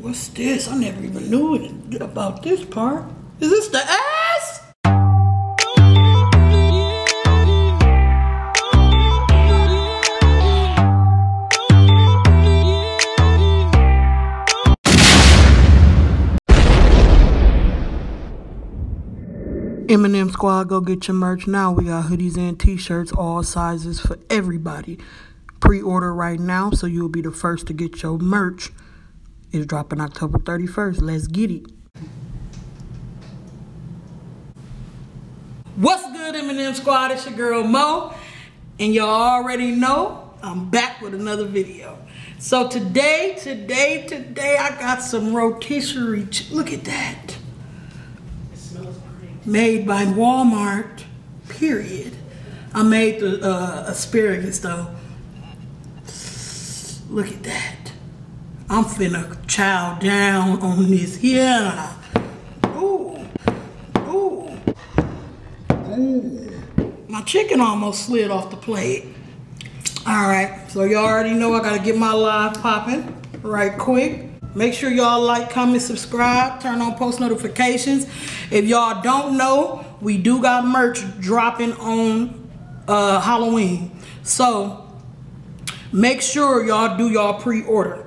What's this? I never even knew it, about this part. Is this the ass? M&M Squad, go get your merch now. We got hoodies and t-shirts, all sizes for everybody. Pre-order right now, so you'll be the first to get your merch. It's dropping October 31st. Let's get it. What's good, M&M Squad? It's your girl Moe, and y'all already know I'm back with another video. So today, today, today, I got some rotisserie. Look at that It smells great. made by Walmart, period. I made the uh, asparagus though. Look at that. I'm finna chow down on this. Yeah. Ooh. Ooh. Ooh. My chicken almost slid off the plate. All right, so y'all already know I gotta get my live popping right quick. Make sure y'all like, comment, subscribe, turn on post notifications. If y'all don't know, we do got merch dropping on uh, Halloween. So make sure y'all do y'all pre-order.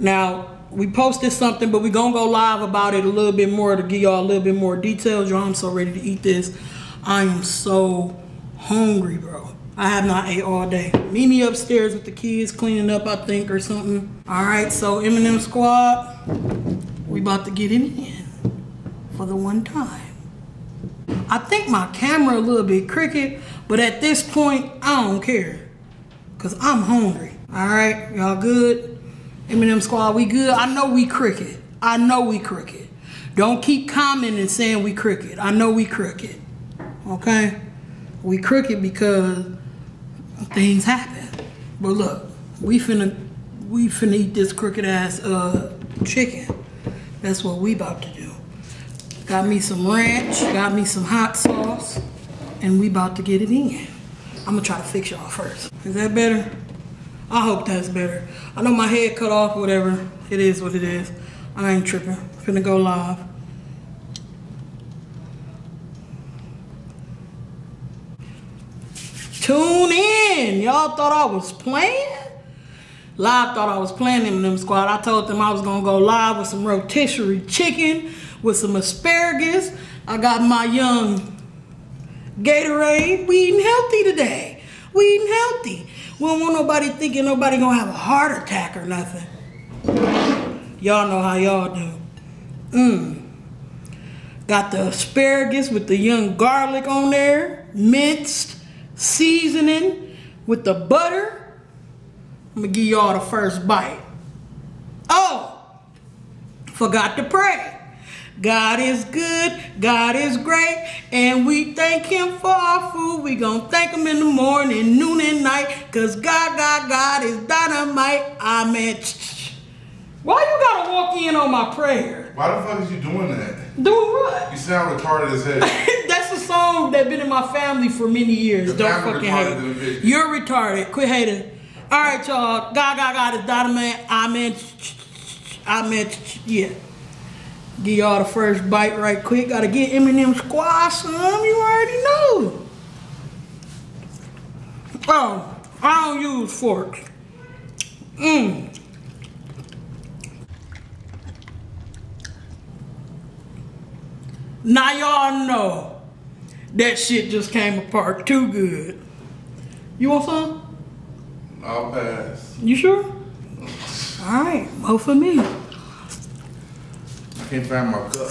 Now, we posted something, but we're gonna go live about it a little bit more to give y'all a little bit more details. Y'all, I'm so ready to eat this. I am so hungry, bro. I have not ate all day. Meet me upstairs with the kids cleaning up, I think, or something. All right, so M&M Squad, we about to get in for the one time. I think my camera a little bit crooked, but at this point, I don't care. Cause I'm hungry. All right, y'all good? M&M Squad, we good? I know we crooked. I know we crooked. Don't keep commenting and saying we crooked. I know we crooked. Okay? We crooked because things happen. But look, we finna we finna eat this crooked ass uh chicken. That's what we about to do. Got me some ranch, got me some hot sauce, and we about to get it in. I'm gonna try to fix y'all first. Is that better? I hope that's better. I know my head cut off, whatever. It is what it is. I ain't tripping. Finna go live. Tune in. Y'all thought I was playing? Live thought I was playing them in them squad. I told them I was gonna go live with some rotisserie chicken, with some asparagus. I got my young Gatorade. We eating healthy today. We eating healthy. We don't want nobody thinking nobody gonna have a heart attack or nothing. Y'all know how y'all do. Mmm. Got the asparagus with the young garlic on there, minced, seasoning with the butter. I'm gonna give y'all the first bite. Oh, forgot to pray. God is good, God is great, and we thank Him for our food. We gonna thank Him in the morning, noon, and night, cause God, God, God is dynamite. Amen. Why you gotta walk in on my prayer? Why the fuck is you doing that? Doing what? You sound retarded as hell. That's a song that been in my family for many years. Your Don't fucking retarded than a hate. You're retarded. Quit hating. All right, y'all. God, God, God is dynamite. Amen. Amen. Yeah. Give y'all the first bite right quick. Gotta get M&M squad some. You already know. Oh, I don't use forks. Mmm. Now y'all know that shit just came apart too good. You want some? I'll pass. You sure? All right, more for me. I can't find my cup.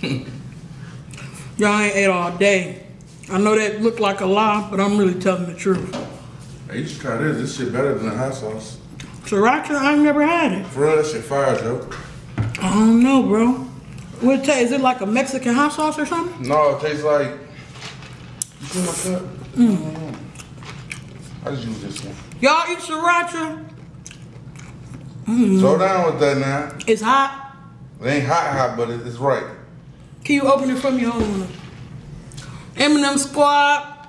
Y'all ain't ate all day. I know that looked like a lie, but I'm really telling the truth. Hey, you should try this. This shit better than the hot sauce. Sriracha, I ain't never had it. For real, that shit fire, Joe. I don't know, bro. What it taste? Is it like a Mexican hot sauce or something? No, it tastes like. You see my cup? Mm. I just use this one. Y'all eat sriracha? Slow down with that now. It's hot. It ain't hot, hot, but it's right. Can you open it for me? Hold on. M&M Squad.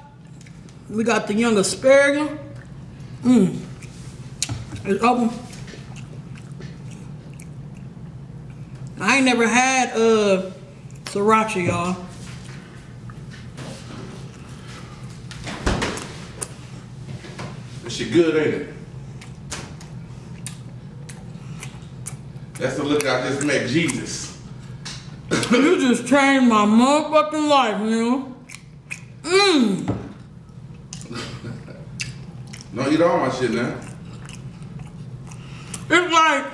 We got the young asparagus. Mmm. It's open. I ain't never had uh sriracha, y'all. Shit good, ain't it? That's the look I just met Jesus. You just changed my motherfucking life, you know Mmm. Don't eat all my shit now. It's like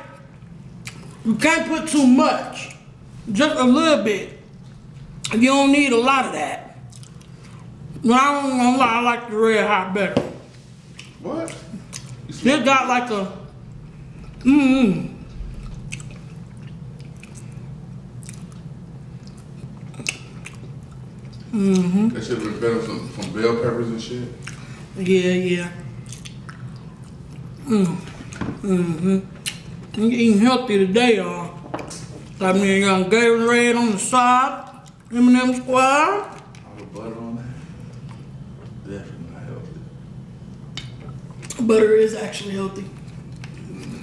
you can't put too much. Just a little bit. You don't need a lot of that. But I don't gonna lie, I like the red hot better. What? Smell- got like a mmm. That should have been better from, from bell peppers and shit. Yeah, yeah. Mm. Mm-hmm. You eating healthy today, y'all. Got me a young Gatorade on the side. M&M square. All the butter on that. Definitely not healthy. Butter is actually healthy.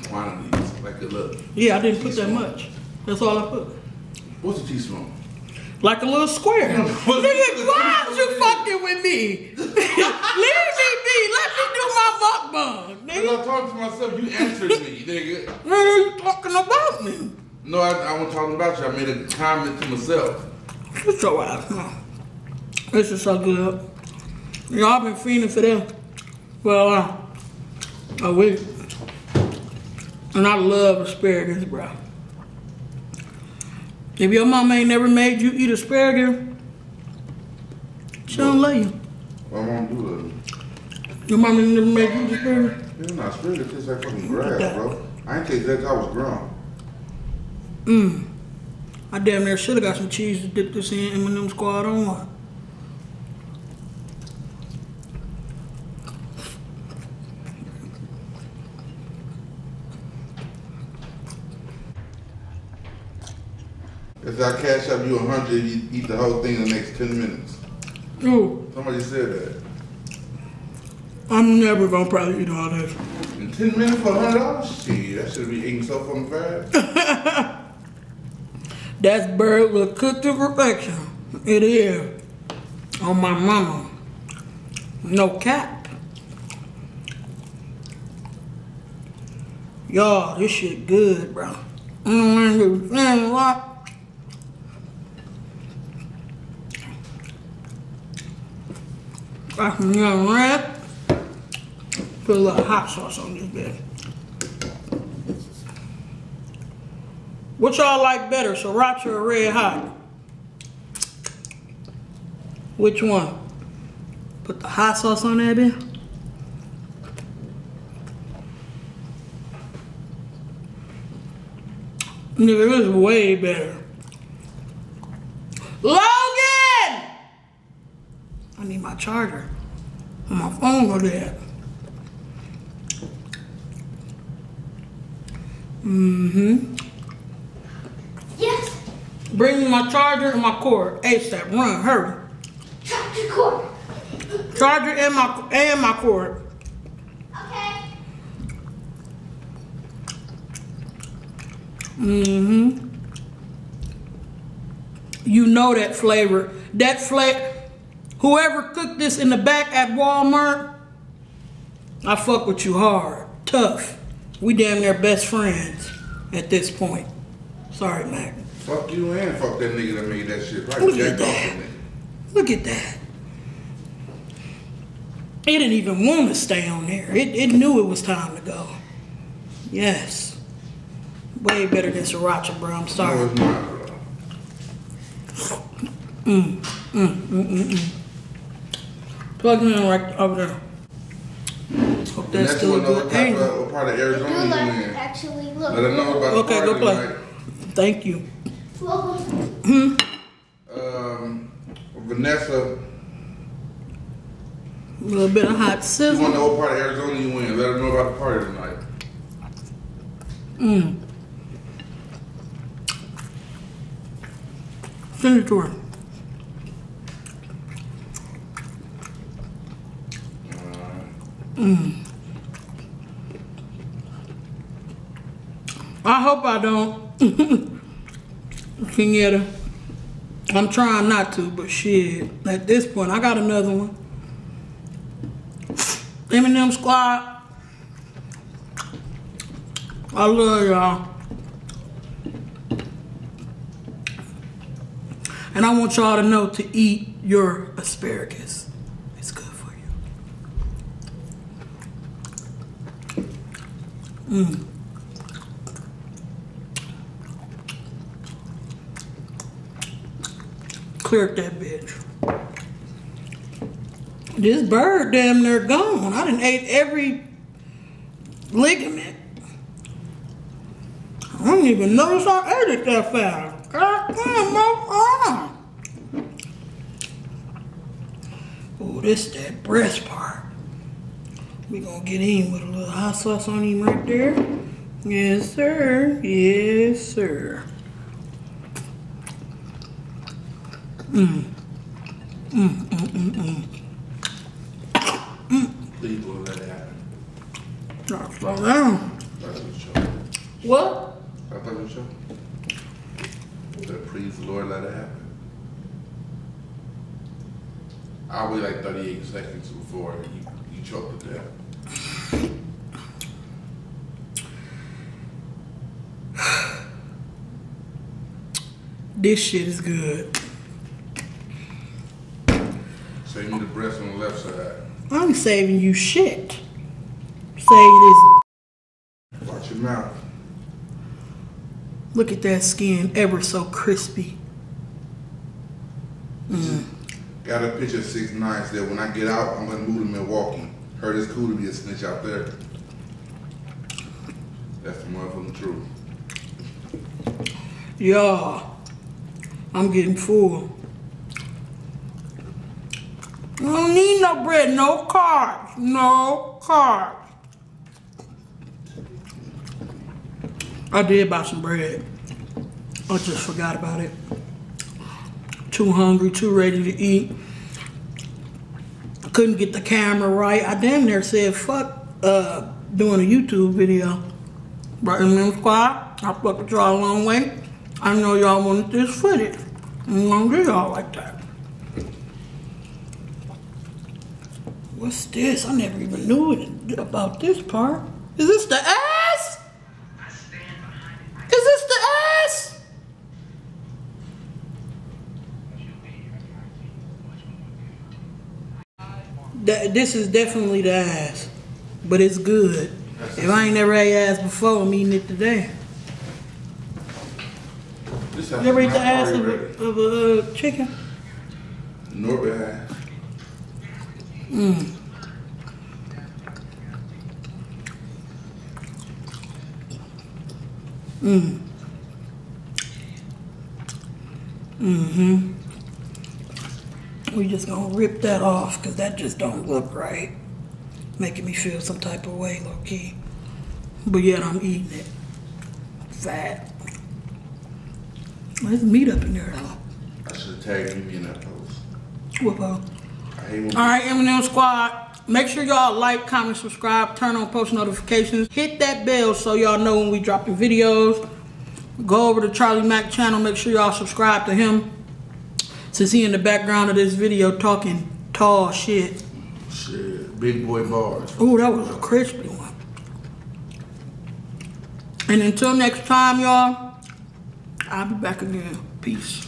Quantities, like a look. Yeah, I didn't put that much. That's all I put. What's a teaspoon? Like a little square. Nigga, why are you fucking with me? Leave me be. Let me do my mukbang. Nigga, I talked to myself, you answered me, nigga. what are you talking about me? No, I, I wasn't talking about you. I made a comment to myself. It's so. This is so good. Y'all been fiending for them Well, a A week. And I love asparagus, bro. If your mama ain't never made you eat asparagus, she don't love you. What I want to do Your mama ain't never made you eat asparagus? it. It's not spirit. It tastes like fucking grass, bro. I ain't taste that till I was grown. Mmm. I damn near should have got some cheese to dip this in M&M squad on If I cash up you a hundred, you eat the whole thing in the next ten minutes. Ooh, Somebody said that. I'm never gonna probably eat all this. In ten minutes for a hundred dollars? Shit, that should be eating so fucking fast. That's bird will cook to perfection. It is. On my mama. No cap. Y'all, this shit good, bro. Mm, man, what? Got some young. Put a little hot sauce on this bit. What y'all like better, sriracha or red hot? Which one? Put the hot sauce on that bit. Nigga, this is way better. Logan! My charger. My phone go there. Mm-hmm. Yes, Bring me my charger and my cord. ASAP. Run, hurry. Dr. Core. Charger and my and my cord. Okay. Mm-hmm. You know that flavor. That flavor. Whoever cooked this in the back at Walmart, I fuck with you hard. Tough. We damn near best friends at this point. Sorry, Mac. Fuck you and fuck that nigga that made that shit. Look Right, at jacked off that. Look at that. It didn't even want to stay on there. It, it knew it was time to go. Yes. Way better than Sriracha, bro. I'm No, sorry. it's not, bro. Mm, mm, mm, Plug me in right over there. Hope that's that's still a know what, good type angle. of, what part of Arizona you like, in. actually, look. Let them know about the Okay, party go play. tonight. Thank you. Look. Um, Vanessa, A little bit of hot you want to sizzle. know what part of Arizona you in. Let them know about the party tonight. Mm. Send it to her. Mm. I hope I don't. Kenyatta. I'm trying not to, but shit. At this point, I got another one. M&M Squad. I love y'all. And I want y'all to know to eat your asparagus. It's good for you. Mm. Cleared that bitch. This bird damn near gone. I done ate every ligament. I don't even notice I ate it that fast. God damn. Oh, this that breast part. We gonna get in with a little hot sauce on him right there. Yes, sir. Yes, sir. Mmm. Please don't let it happen. Now, slow down. That's what show. What? I thought you show. That please the Lord let it happen. I'll wait like 38 seconds before you, you choke to death. This shit is good. Save me the breast on the left side. I'm saving you shit. Save this. Watch your mouth. Look at that skin, ever so crispy. Mm. Got a picture of six nine said when I get out, I'm gonna move to Milwaukee. Heard it's cool to be a snitch out there. That's the motherfucking truth. Yeah, I'm getting full. I don't need no bread, no carbs, no carbs. I did buy some bread. I just forgot about it. Too hungry, too ready to eat. Couldn't get the camera right. I damn near said fuck uh, doing a YouTube video. But in squad, I fucked y'all a long way. I know y'all wanted this footage. I'm gonna do y'all like that. What's this? I never even knew it, about this part. Is this the ass? Is this the ass? That, this is definitely the ass, but it's good. If I ain't never had ass before, I'm eating it today. You ever eat the ass of a, of a uh, chicken? Norbit ass. We just gonna rip that off because that just don't look right. Making me feel some type of way, low key. But yet I'm eating it. Fat. There's meat up in there though. I should have tagged me in that post. Whoop up. I hate All right, M&M Squad. Make sure y'all like, comment, subscribe, turn on post notifications, hit that bell so y'all know when we drop the videos. Go over to Charlie Mack channel. Make sure y'all subscribe to him. Since he in the background of this video talking tall shit. shit, big boy bars. Ooh, that was a crispy one. And until next time, y'all, I'll be back again. Peace.